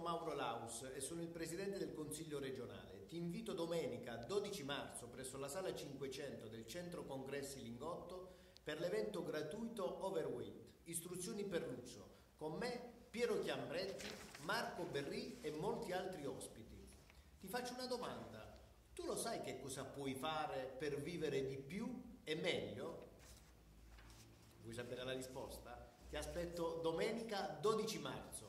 sono Mauro Laus e sono il presidente del Consiglio regionale. Ti invito domenica 12 marzo presso la sala 500 del Centro Congressi Lingotto per l'evento gratuito Overweight, istruzioni per l'uso, con me Piero Chiambretti, Marco Berri e molti altri ospiti. Ti faccio una domanda. Tu lo sai che cosa puoi fare per vivere di più e meglio? Vuoi sapere la risposta? Ti aspetto domenica 12 marzo.